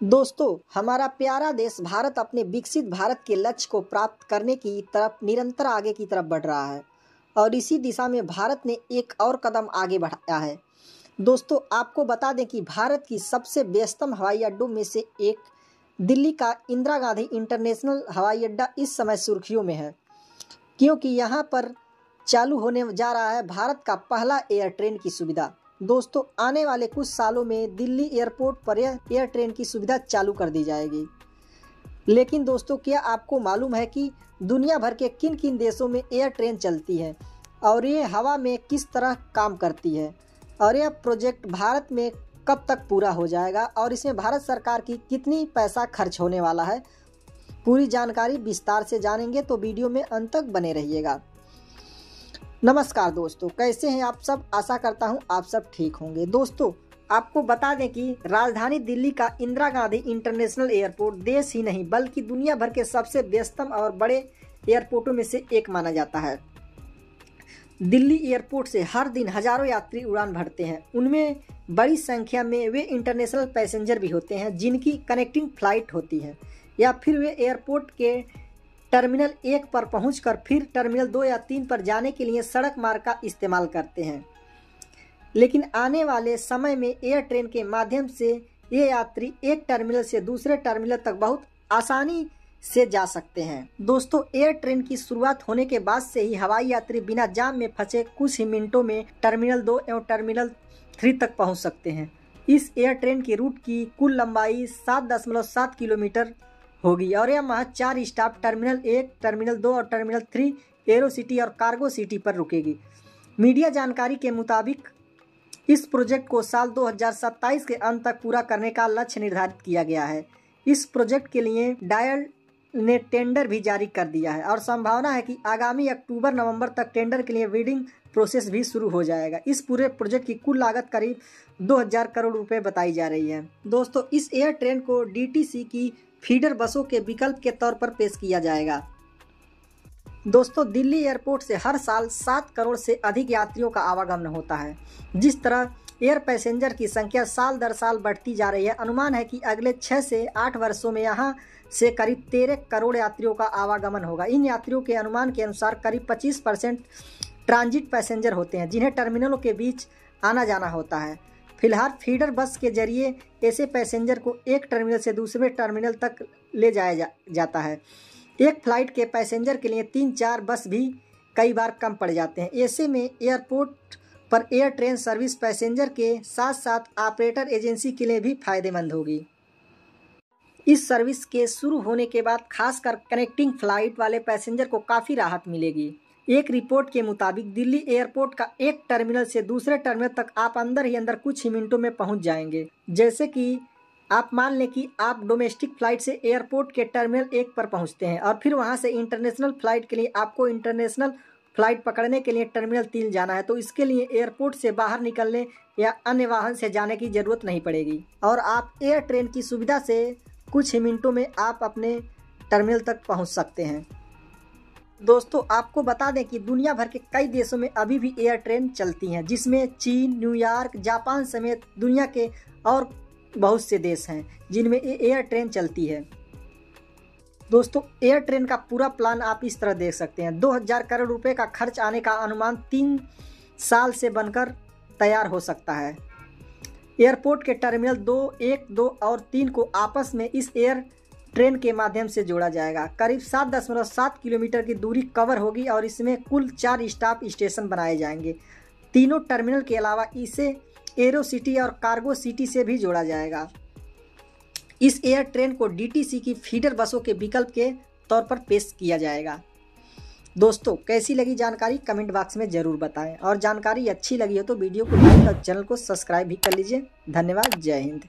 दोस्तों, हमारा प्यारा देश भारत अपने विकसित भारत के लक्ष्य को प्राप्त करने की तरफ़ निरंतर आगे की तरफ़ बढ़ रहा है और इसी दिशा में भारत ने एक और कदम आगे बढ़ाया है। दोस्तों, आपको बता दें कि भारत की सबसे व्यस्तम हवाई अड्डों में से एक दिल्ली का इंदिरा गांधी इंटरनेशनल हवाई अड्डा इस समय सुर्खियों में है, क्योंकि यहाँ पर चालू होने जा रहा है भारत का पहला एयर ट्रेन की सुविधा। दोस्तों, आने वाले कुछ सालों में दिल्ली एयरपोर्ट पर एयर ट्रेन की सुविधा चालू कर दी जाएगी। लेकिन दोस्तों, क्या आपको मालूम है कि दुनिया भर के किन किन देशों में एयर ट्रेन चलती है और ये हवा में किस तरह काम करती है? और यह प्रोजेक्ट भारत में कब तक पूरा हो जाएगा और इसमें भारत सरकार की कितनी पैसा खर्च होने वाला है? पूरी जानकारी विस्तार से जानेंगे तो वीडियो में अंत तक बने रहिएगा। नमस्कार दोस्तों, कैसे हैं आप सब? आशा करता हूँ आप सब ठीक होंगे। दोस्तों, आपको बता दें कि राजधानी दिल्ली का इंदिरा गांधी इंटरनेशनल एयरपोर्ट देश ही नहीं, बल्कि दुनिया भर के सबसे व्यस्तम और बड़े एयरपोर्टों में से एक माना जाता है। दिल्ली एयरपोर्ट से हर दिन हज़ारों यात्री उड़ान भरते हैं। उनमें बड़ी संख्या में वे इंटरनेशनल पैसेंजर भी होते हैं, जिनकी कनेक्टिंग फ़्लाइट होती है, या फिर वे एयरपोर्ट के टर्मिनल एक पर पहुंचकर फिर टर्मिनल दो या तीन पर जाने के लिए सड़क मार्ग का इस्तेमाल करते हैं। लेकिन आने वाले समय में एयर ट्रेन के माध्यम से ये यात्री एक टर्मिनल से दूसरे टर्मिनल तक बहुत आसानी से जा सकते हैं। दोस्तों, एयर ट्रेन की शुरुआत होने के बाद से ही हवाई यात्री बिना जाम में फंसे कुछ ही मिनटों में टर्मिनल दो एवं टर्मिनल थ्री तक पहुँच सकते हैं। इस एयर ट्रेन के रूट की कुल लंबाई सात दशमलव सात किलोमीटर होगी। और यह महज चार स्टाफ, टर्मिनल एक, टर्मिनल दो और टर्मिनल थ्री, एरो सिटी और कार्गो सिटी पर रुकेगी। मीडिया जानकारी के मुताबिक, इस प्रोजेक्ट को साल 2027 के अंत तक पूरा करने का लक्ष्य निर्धारित किया गया है। इस प्रोजेक्ट के लिए डायल ने टेंडर भी जारी कर दिया है और संभावना है कि आगामी अक्टूबर, नवंबर तक टेंडर के लिए बिडिंग प्रोसेस भी शुरू हो जाएगा। इस पूरे प्रोजेक्ट की कुल लागत करीब 2000 करोड़ रुपए बताई जा रही है। दोस्तों, इस एयर ट्रेन को डीटीसी की फीडर बसों के विकल्प के तौर पर पेश किया जाएगा। दोस्तों, दिल्ली एयरपोर्ट से हर साल सात करोड़ से अधिक यात्रियों का आवागमन होता है। जिस तरह एयर पैसेंजर की संख्या साल दर साल बढ़ती जा रही है, अनुमान है कि अगले छः से आठ वर्षों में यहाँ से करीब तेरह करोड़ यात्रियों का आवागमन होगा। इन यात्रियों के अनुमान के अनुसार करीब पच्चीस परसेंट ट्रांजिट पैसेंजर होते हैं, जिन्हें टर्मिनलों के बीच आना जाना होता है। फ़िलहाल फीडर बस के ज़रिए ऐसे पैसेंजर को एक टर्मिनल से दूसरे टर्मिनल तक ले जाया जा, जाता है। एक फ़्लाइट के पैसेंजर के लिए तीन चार बस भी कई बार कम पड़ जाते हैं। ऐसे में एयरपोर्ट पर एयर ट्रेन सर्विस पैसेंजर के साथ साथ ऑपरेटर एजेंसी के लिए भी फ़ायदेमंद होगी। इस सर्विस के शुरू होने के बाद खासकर कनेक्टिंग फ़्लाइट वाले पैसेंजर को काफ़ी राहत मिलेगी। एक रिपोर्ट के मुताबिक दिल्ली एयरपोर्ट का एक टर्मिनल से दूसरे टर्मिनल तक आप अंदर ही अंदर कुछ ही मिनटों में पहुँच जाएँगे। जैसे कि आप मान लें कि आप डोमेस्टिक फ़्लाइट से एयरपोर्ट के टर्मिनल एक पर पहुँचते हैं और फिर वहाँ से इंटरनेशनल फ़्लाइट के लिए आपको इंटरनेशनल फ़्लाइट पकड़ने के लिए टर्मिनल तीन जाना है तो इसके लिए एयरपोर्ट से बाहर निकलने या अन्य वाहन से जाने की ज़रूरत नहीं पड़ेगी। और आप एयर ट्रेन की सुविधा से कुछ ही मिनटों में आप अपने टर्मिनल तक पहुँच सकते हैं। दोस्तों, आपको बता दें कि दुनिया भर के कई देशों में अभी भी एयर ट्रेन चलती हैं, जिसमें चीन न्यूयॉर्क जापान समेत दुनिया के और बहुत से देश हैं, जिनमें एयर ट्रेन चलती है। दोस्तों, एयर ट्रेन का पूरा प्लान आप इस तरह देख सकते हैं। 2000 करोड़ रुपए का खर्च आने का अनुमान तीन साल से बनकर तैयार हो सकता है। एयरपोर्ट के टर्मिनल दो, एक, दो और तीन को आपस में इस एयर ट्रेन के माध्यम से जोड़ा जाएगा। करीब सात दशमलव सात किलोमीटर की दूरी कवर होगी और इसमें कुल चार स्टाफ स्टेशन बनाए जाएँगे। तीनों टर्मिनल के अलावा इसे एरो सिटी और कार्गो सिटी से भी जोड़ा जाएगा। इस एयर ट्रेन को डीटीसी की फीडर बसों के विकल्प के तौर पर पेश किया जाएगा। दोस्तों, कैसी लगी जानकारी कमेंट बॉक्स में ज़रूर बताएँ। और जानकारी अच्छी लगी हो तो वीडियो को लाइक और चैनल को सब्सक्राइब भी कर लीजिए। धन्यवाद, जय हिंद।